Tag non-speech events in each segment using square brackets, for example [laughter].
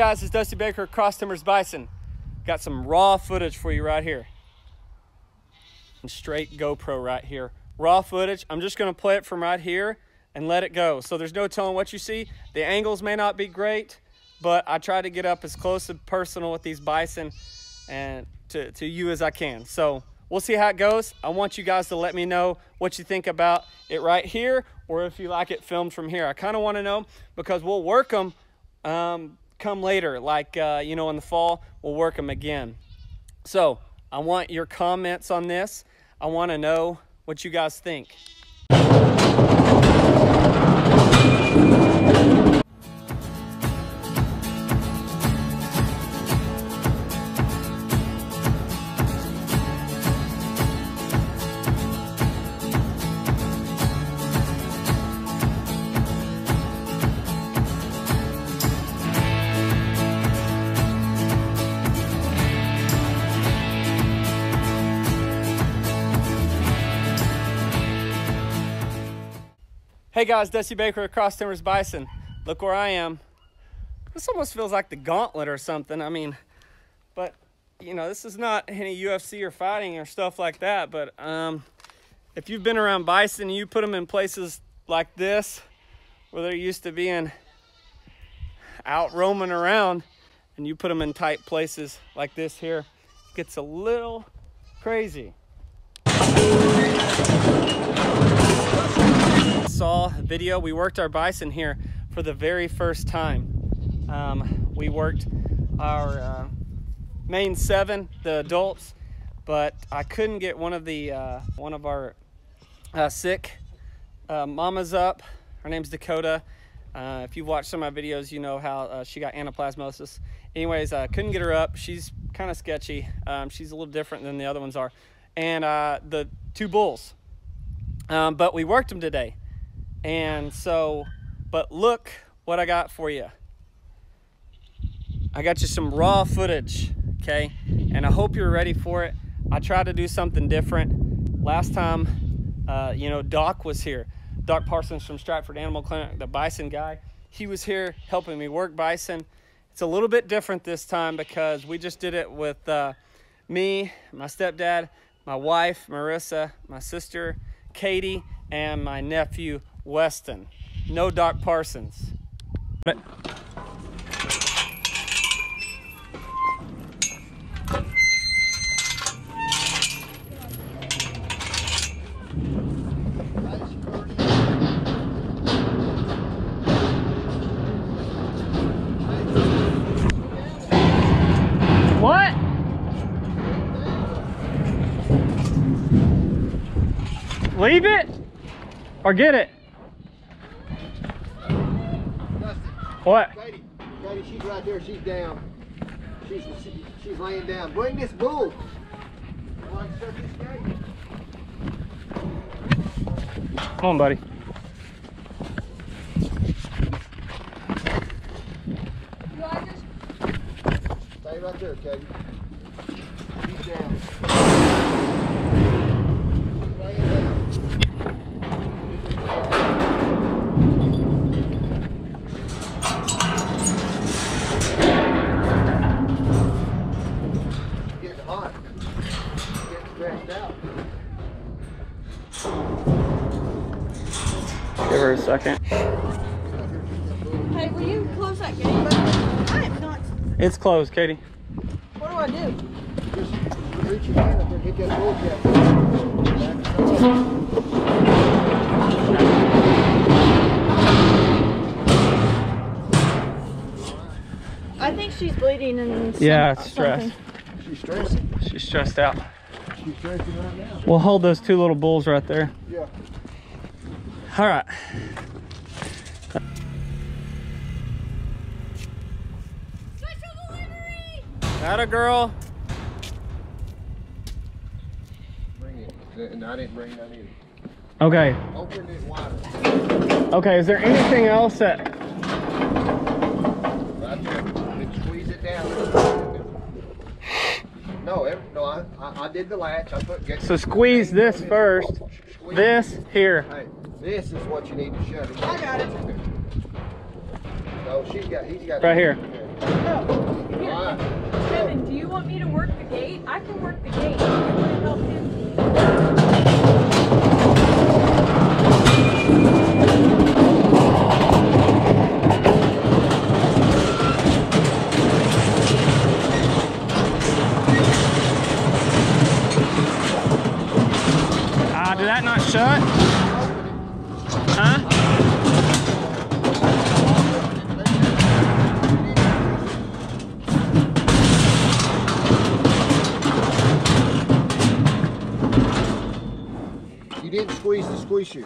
Guys, it's Dusty Baker, Cross Timbers Bison. Got some raw footage for you right here. And straight GoPro right here. Raw footage. I'm just gonna play it from right here and let it go. So there's no telling what you see. The angles may not be great, but I try to get up as close and personal with these bison and to, to you as I can. So we'll see how it goes. I want you guys to let me know what you think about it right here or if you like it filmed from here. I kind of want to know because we'll work them um, come later, like, uh, you know, in the fall, we'll work them again. So I want your comments on this. I want to know what you guys think. Hey guys, Dusty Baker across Timbers Bison. Look where I am. This almost feels like the gauntlet or something. I mean, but you know, this is not any UFC or fighting or stuff like that. But um, if you've been around bison, you put them in places like this, where they're used to being out roaming around, and you put them in tight places like this here, it gets a little crazy. Video. We worked our bison here for the very first time. Um, we worked our uh, main seven, the adults, but I couldn't get one of the uh, one of our uh, sick uh, mamas up. Her name's Dakota. Uh, if you've watched some of my videos, you know how uh, she got anaplasmosis. Anyways, I couldn't get her up. She's kind of sketchy. Um, she's a little different than the other ones are. And the two bulls. Um, but we worked them today. And so, but look what I got for you. I got you some raw footage, okay? And I hope you're ready for it. I tried to do something different. Last time, uh, you know, Doc was here. Doc Parsons from Stratford Animal Clinic, the bison guy. He was here helping me work bison. It's a little bit different this time because we just did it with uh, me, my stepdad, my wife, Marissa, my sister, Katie, and my nephew, Weston. No Doc Parsons. What? Leave it or get it? What? Katie, Katie, she's right there. She's down. She's she, she's laying down. Bring this bull. Come on, buddy. Stay right there, Katie. She's down. She's laying down. Second. Hey, will you close that gate? I am not. It's closed, Katie. What do I do? Just reach your hand up and hit that bull cap. I think she's bleeding and some- Yeah, it's stress. something. She's stressing. She's stressed out. She's stressing right now. We'll hold those two little bulls right there. Yeah. All right. That a girl. Bring it. And I didn't bring that either. Okay. Open it wider. Okay. Is there anything else that? Right there. Then squeeze it down. No, every, no, I, I, I did the latch. I put. Get, So squeeze this first. Squeeze- This here. Hey, this is what you need to shut it. I got it. No, she's got. He's got. Right here. Okay. Here. All right. Kevin, do you want me to work the gate? I can work the gate. I want to help him. Ah, did that not shut? You didn't squeeze the squeeze chute.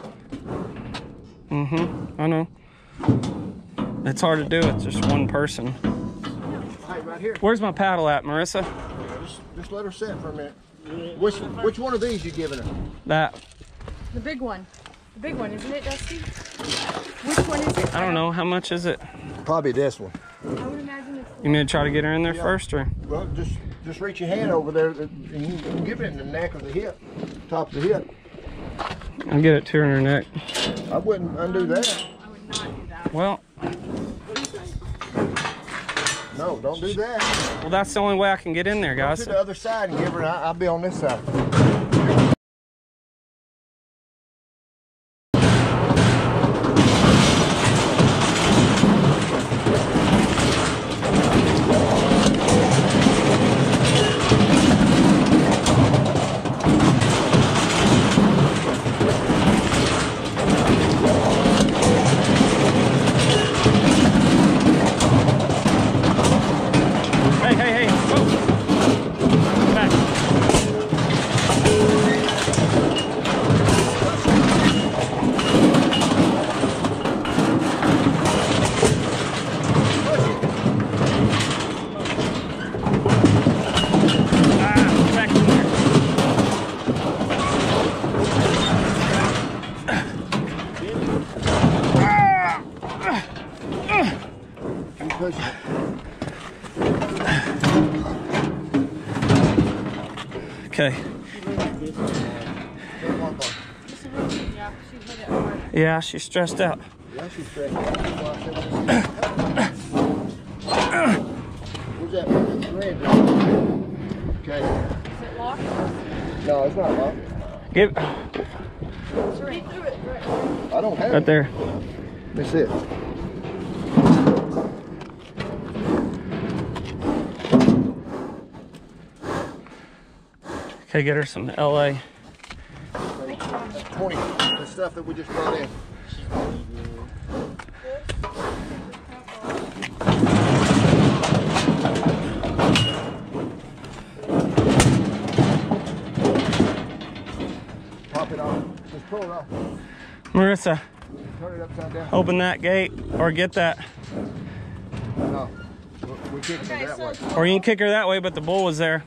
Mm-hmm. I know. It's hard to do with just one person. Hey, right here. Where's my paddle at, Marissa? Just, just let her sit for a minute. Which which one of these you giving her? That The big one. The big one, isn't it, Dusty? Which one is it? I don't know. How much is it? Probably this one. I would imagine it's You mean to try to get her in there first, or Well, just just reach your hand over there and you can give it in the neck of the hip, top of the hip. I'll get it to her in her neck. I wouldn't undo that. I would not do that. Well, No, don't do that. well, that's the only way I can get in there, Go guys. to the other side and give her. I- I'll be on this side. Okay. Come on, boy. Yeah, she hit it. Yeah, she's stressed out. Yeah, she's. Where's that thread? Okay. Is it locked? No, it's not locked. Give right through it. Right. I don't have right there. That's it. Okay, get her some LA. 20. The stuff that we just brought in. Pop it off. Just pull it off. Marissa, Turn it upside down. open that gate or get that. No. We kick it Okay, that so way. Or you can kick her that way, but the bull was there.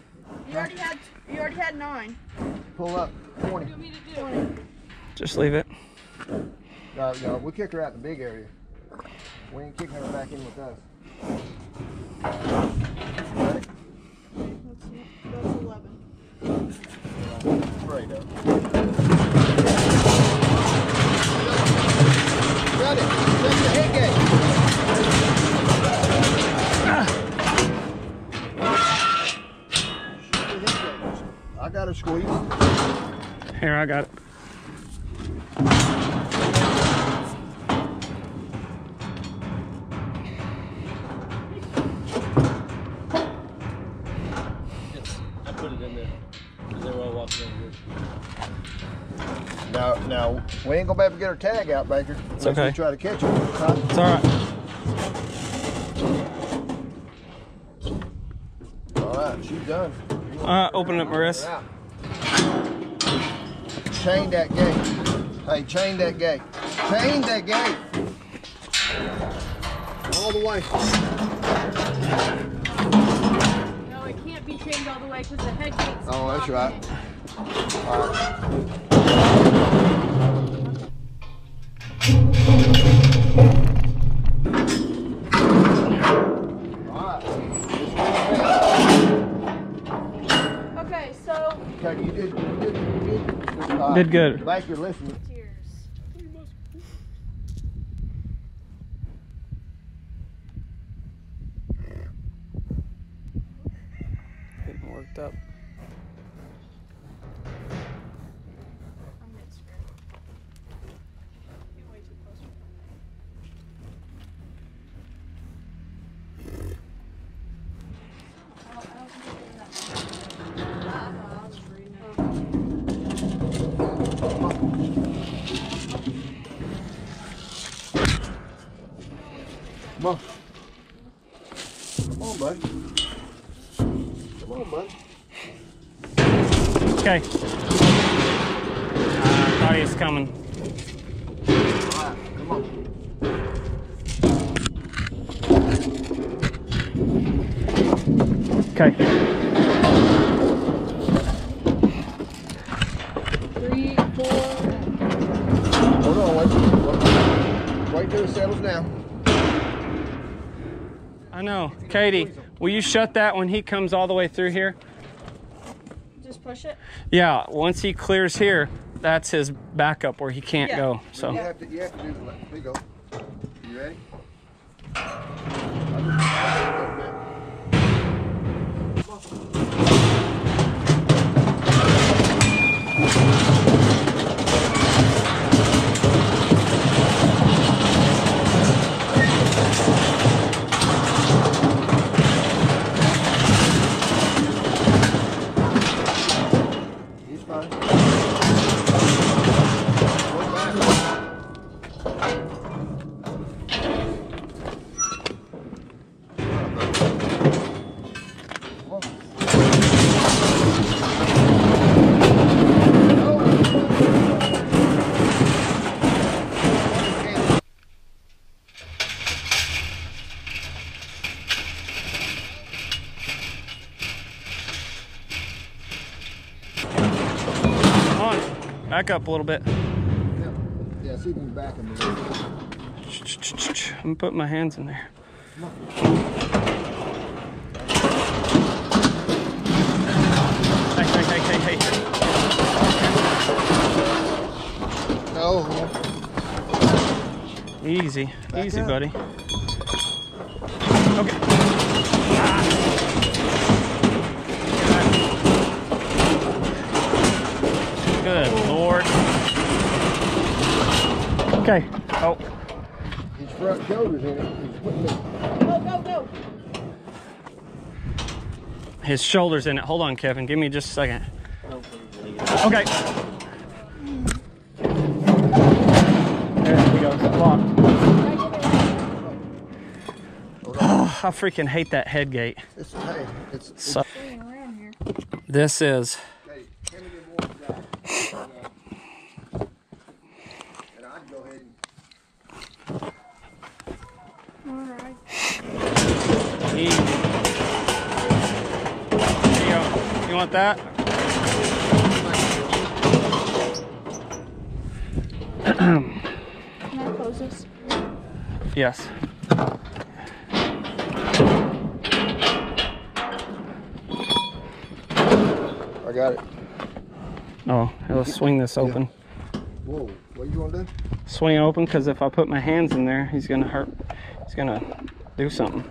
you already had you already had nine. Pull up. 20. What do you want me to do? Just leave it. Uh, no, no, we kick her out in the big area. We ain't kicking her back in with us. Ready? Let's see. That's eleven. Straight up. Ready? Check the head gate. I got a squeeze. Here, I got it. I put it in there. Because they were all walking over here. Now, now, we ain't gonna be able to get our tag out, Baker. It's okay. We try to catch her. Huh? It's all right. All right, she's done. Uh, open it, Marissa. Out. Chain that gate. Hey, chain that gate. Chain that gate. All the way. No, it can't be chained all the way because the head gate's Oh, that's right. it. All right. Did. Good. Baker, listen. cheers. On, buddy. Come on, buddy. Okay. Uh, I thought he was coming. All right, come on. Okay. Three, four. Hold on, wait. Wait till it settles down. I know. Katie, will you shut that when he comes all the way through here? Just push it. Yeah, once he clears here, that's his backup where he can't Yeah. go. So. You have to, you have to do the, there you go. You ready? Back up a little bit. Yeah, see if you can back a. I'm gonna my hands in there. Hey, hey, hey, hey, hey. Oh, no, Easy, Back easy, up. buddy. Okay. Good lord. Okay. Oh, his front shoulders in it. He's putting it. Go, go, go. his shoulders in it. Hold on, Kevin. Give me just a second. Okay. There we go. It's locked. Oh, [sighs] I freaking hate that head gate. It's, hey, it's, it's So around here. this is Hey, hand me the warm guy. And I'd go ahead and Alright. easy. There you. You want that? Can I close this? Yes. I got it. Oh, let's swing this open. Whoa, what you gonna do? Swing it open because if I put my hands in there, he's gonna hurt. He's gonna do something.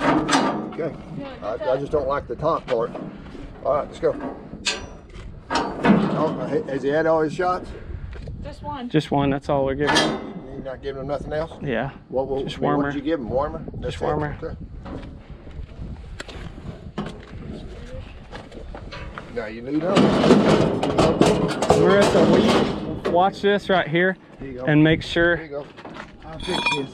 Okay. I, I just don't like the top part. All right, let's go. Oh, has he had all his shots? Just one. Just one. That's all we're giving. You not giving him nothing else? Yeah. What, what, Just wormer. What'd you give him? Wormer? That's it? wormer. Okay. Now you need them. Marissa, will you watch this right here Here you go. and make Here sure? you go. I'll fix this.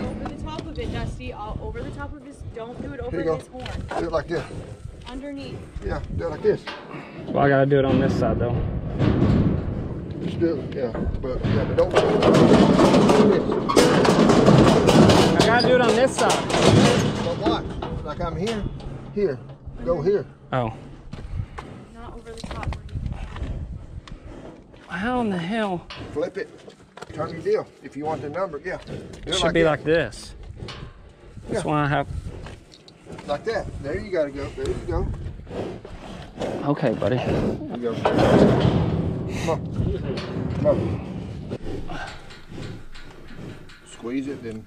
Over the top of it, Dusty. All over the top of his. Don't do it over Here you go. his horn. Do it like this. Underneath. Yeah, do it like this. Well, I gotta do it on this side though. Just do it. Yeah, but yeah, but don't. I gotta do it on this side. But watch, like I'm here, here, go here. Oh. Not over the top. How in the hell? Flip it. Turn your deal. If you want the number, yeah. Do It should be that. like this. That's Yeah. why I have. like that. There you gotta go. There you go. Okay, buddy. There you go. Come on. Come on. Squeeze it, then.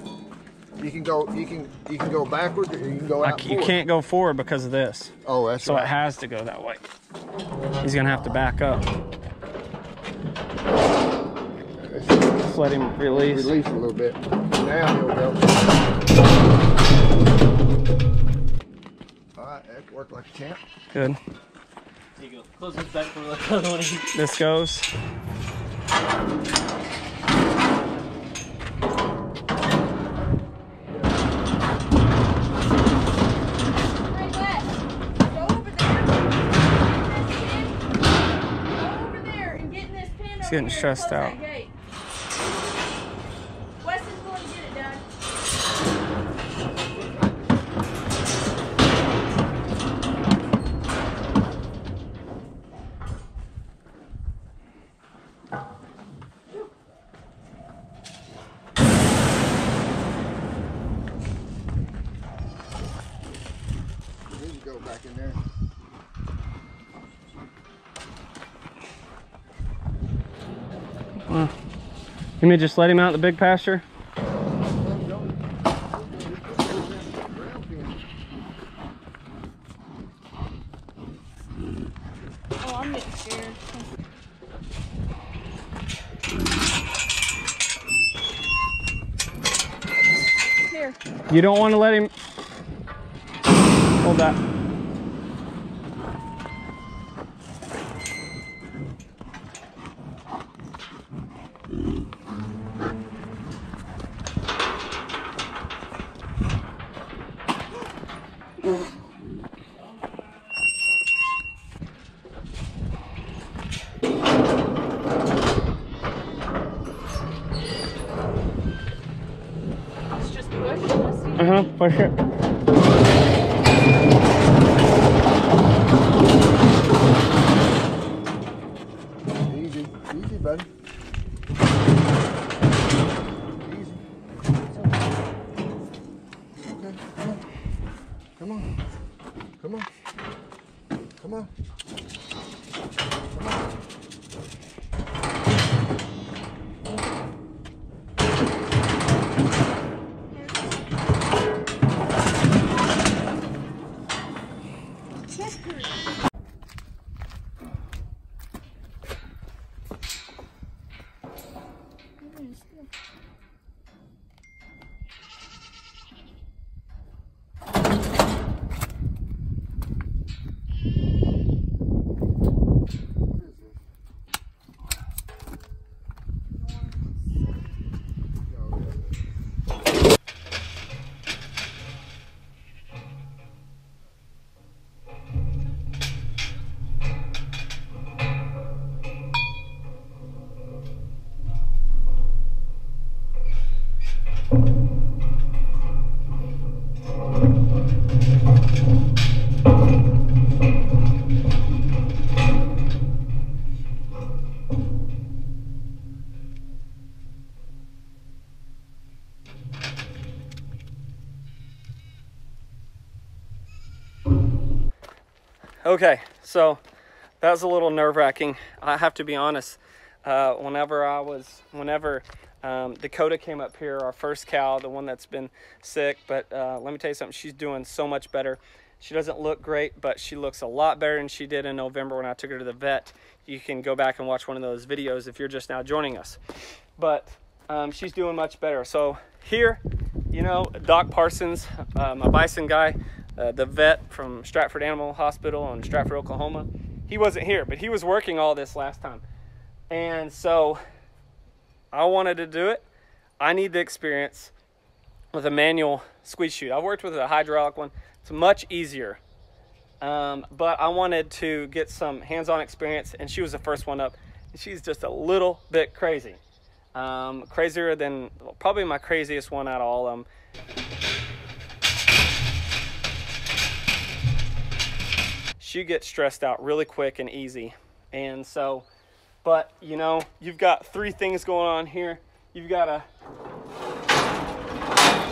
You can go. You can. You can go backwards, or you can go I out. c- you forward. can't go forward because of this. Oh, that's So right. it has to go that way. He's gonna have to back up. Just let him release. Release a little bit. Now he'll go. All right, that worked like a champ. Good. There you go. Close this back for the other one. This goes. Getting stressed out. May just let him out in the big pasture. Oh, I'm getting scared. Here. You don't want to let him. Hold that. Come on. Come on. Come on. Come on. Okay, so that was a little nerve wracking. I have to be honest. Uh, whenever I was, whenever um, Dakota came up here, our first cow, the one that's been sick, but uh, let me tell you something, she's doing so much better. She doesn't look great, but she looks a lot better than she did in November when I took her to the vet. You can go back and watch one of those videos if you're just now joining us. But um, she's doing much better. So here, you know, Doc Parsons, uh, my bison guy, uh, the vet from Stratford Animal Hospital in Stratford, Oklahoma, he wasn't here, but he was working all this last time. And so I wanted to do it. I need the experience with a manual squeeze chute. I've worked with a hydraulic one. It's much easier. Um, but I wanted to get some hands-on experience, and she was the first one up. She's just a little bit crazy, um, crazier than probably my craziest one out of all of them. She gets stressed out really quick and easy, and so, but you know, you've got three things going on here. You've got to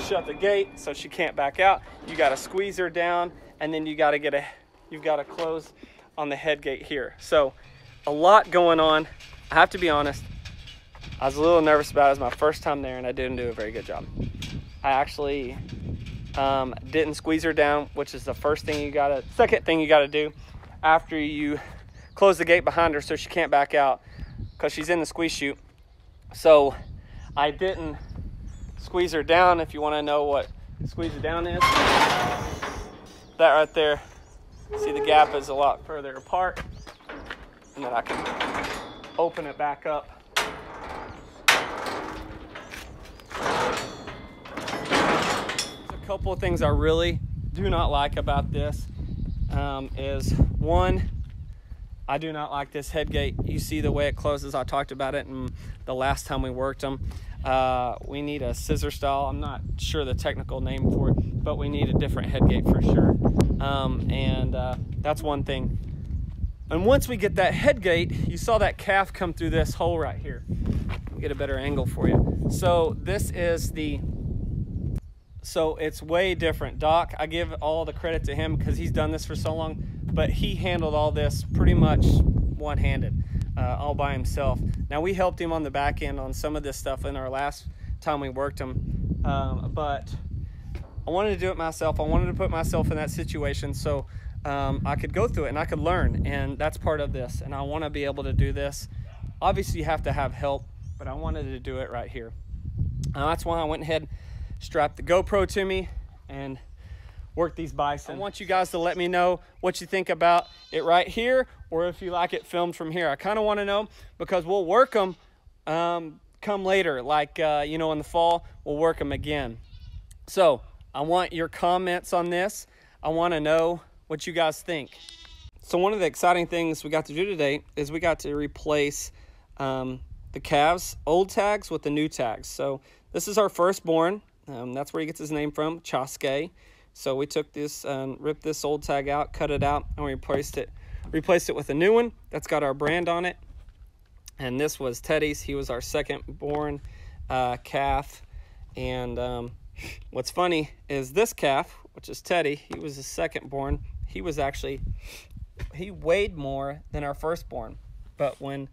shut the gate so she can't back out. You got to squeeze her down, and then you got to get a, you've got to close on the head gate here. So a lot going on. I have to be honest. I was a little nervous about it. It was my first time there, and I didn't do a very good job. I actually um, didn't squeeze her down, which is the first thing you gotta, second thing you gotta do after you close the gate behind her so she can't back out because she's in the squeeze chute. So I didn't squeeze her down. If you wanna know what squeeze it down is, that right there, see the gap is a lot further apart. And then I can open it back up. Couple of things I really do not like about this um, is one, I do not like this head gate. You see the way it closes. I talked about it in the last time we worked them. Uh, we need a scissor style. I'm not sure the technical name for it, but we need a different head gate for sure. Um, and uh, that's one thing. And once we get that head gate, you saw that calf come through this hole right here. Get a better angle for you. So this is the so it's way different. Doc, I give all the credit to him because he's done this for so long, but he handled all this pretty much one-handed, uh, all by himself. Now we helped him on the back end on some of this stuff in our last time we worked him, um, but I wanted to do it myself. I wanted to put myself in that situation so um, I could go through it and I could learn, and that's part of this. And I want to be able to do this. Obviously, you have to have help, but I wanted to do it right here. Uh, that's why I went ahead strap the GoPro to me and work these bison. I want you guys to let me know what you think about it right here or if you like it filmed from here. I kind of want to know because we'll work them um, come later, like, uh, you know, in the fall, we'll work them again. So I want your comments on this. I want to know what you guys think. So one of the exciting things we got to do today is we got to replace um, the calves old tags with the new tags. So this is our firstborn. Um, that's where he gets his name from, Chaske. So we took this, um, ripped this old tag out, cut it out, and we replaced it, replaced it with a new one that's got our brand on it. And this was Teddy's. He was our second born uh, calf. And um, what's funny is this calf, which is Teddy, he was the second born. He was actually, he weighed more than our firstborn. But when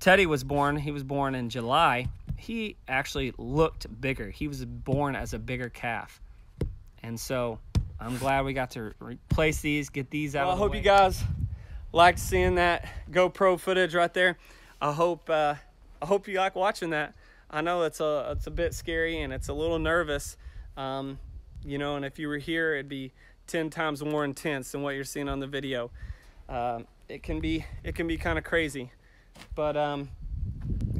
Teddy was born, he was born in July, he actually looked bigger. He was born as a bigger calf. And so I'm glad we got to replace these, get these out well, I hope way. you guys liked seeing that GoPro footage right there. I hope uh, I hope you like watching that. I know it's a it's a bit scary and it's a little nervous. Um, you know, and if you were here, it'd be 10 times more intense than what you're seeing on the video. Uh, it can be it can be kind of crazy, but um,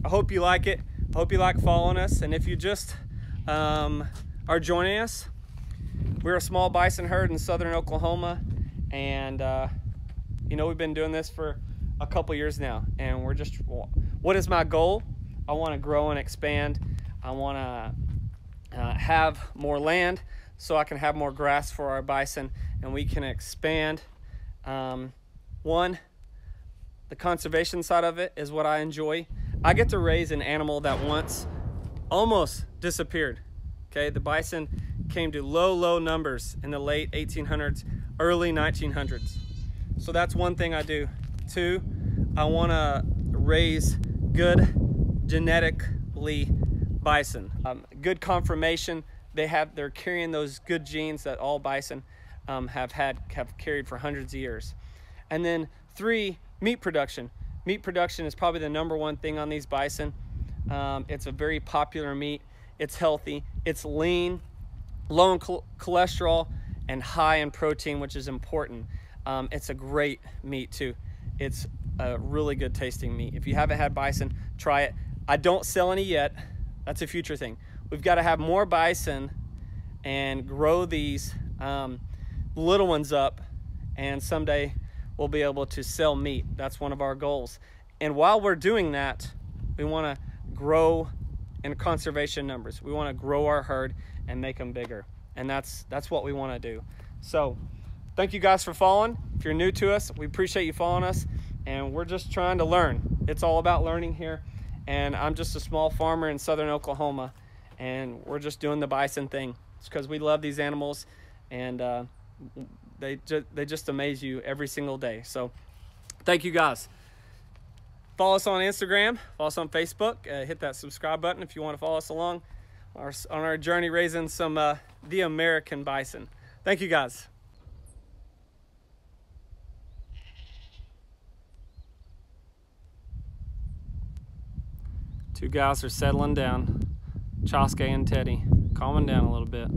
I hope you like it. I hope you like following us. And if you just um, are joining us, we're a small bison herd in southern Oklahoma. And, uh, you know, we've been doing this for a couple years now. And we're just, what is my goal? I want to grow and expand. I want to uh, have more land so I can have more grass for our bison and we can expand. Um, one, the conservation side of it is what I enjoy. I get to raise an animal that once almost disappeared. Okay, the bison came to low, low numbers in the late 1800s, early 1900s. So that's one thing I do. Two, I wanna raise good genetically bison. Um, good conformation, they have, they're carrying those good genes that all bison um, have had, have carried for hundreds of years. And then three, meat production. Meat production is probably the number one thing on these bison. Um, it's a very popular meat. It's healthy. It's lean, low in cholesterol, and high in protein, which is important. Um, it's a great meat too. It's a really good tasting meat. If you haven't had bison, try it. I don't sell any yet. That's a future thing. We've got to have more bison and grow these um, little ones up and someday we'll be able to sell meat. That's one of our goals. And while we're doing that, we want to grow in conservation numbers. We want to grow our herd and make them bigger. And that's that's what we want to do. So thank you guys for following. If you're new to us, we appreciate you following us. And we're just trying to learn. It's all about learning here. And I'm just a small farmer in southern Oklahoma. and we're just doing the bison thing. It's because we love these animals, and uh, they just they just amaze you every single day. So, thank you guys. Follow us on Instagram, follow us on Facebook. Uh, hit that subscribe button if you want to follow us along our, on our journey raising some uh, the American bison. Thank you guys. Two guys are settling down. Chaske and Teddy, calming down a little bit.